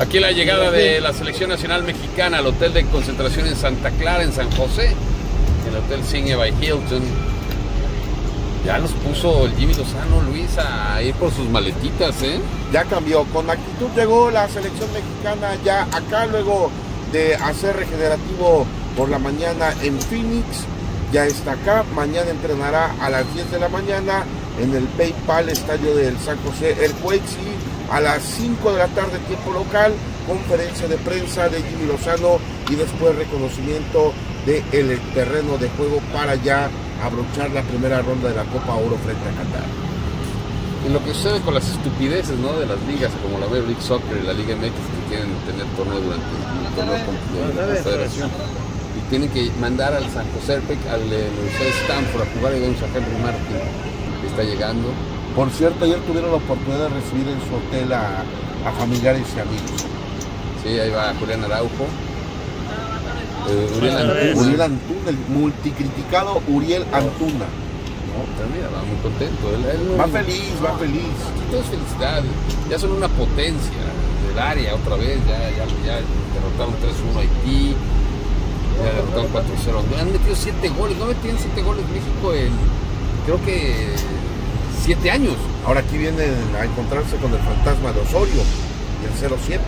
Aquí la llegada de la selección nacional mexicana al hotel de concentración en Santa Clara, en San José, el hotel Signe by Hilton. Ya los puso el Jimmy Lozano, Luis, a ir por sus maletitas, ¿eh? Ya cambió, con actitud llegó la selección mexicana ya acá luego de hacer regenerativo por la mañana en Phoenix, ya está acá, mañana entrenará a las 10 de la mañana en el PayPal Estadio del San José Earthquakes y a las 5 de la tarde tiempo local, conferencia de prensa de Jimmy Lozano y después reconocimiento del terreno de juego para ya abrochar la primera ronda de la Copa Oro frente a Qatar. En lo que sucede con las estupideces ¿no? de las ligas como la Major League Soccer y la Liga MX que quieren tener torneo durante el torneo de la Confederación y tienen que mandar al San José al de la Universidad de Stanford a jugar y vemos a Henry Martin que está llegando. Por cierto, ayer tuvieron la oportunidad de recibir en su hotel a, a familiares y amigos. Sí, ahí va Julián Araujo. Eh, Uriel, Antuna. Uriel Antuna, el multicriticado Uriel Antuna. No, pero mira, va muy contento. Él, él Va feliz, va feliz. Todo es felicidad. Ya son una potencia del área otra vez. Ya, ya, ya derrotaron 3-1 a Haití. Ya derrotaron 4-0 a Honduras. Han metido 7 goles. No metían 7 goles México en, creo que, 7 años. Ahora aquí vienen a encontrarse con el fantasma de Osorio, el 0-7.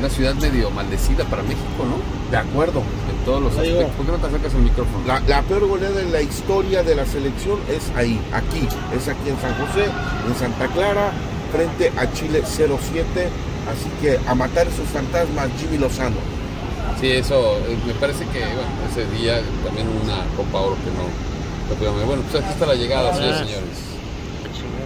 Una ciudad medio maldecida para México, ¿no? De acuerdo. En todos los aspectos. ¿Por qué no te acercas el micrófono? La, la peor goleada en la historia de la selección es ahí, aquí. Es aquí en San José, en Santa Clara, frente a Chile 0-7. Así que a matar esos fantasmas, Jimmy Lozano. Sí, eso, eh, me parece que bueno, ese día también una Copa Oro que no. Bueno, pues aquí está la llegada, señores y señores. opportunity.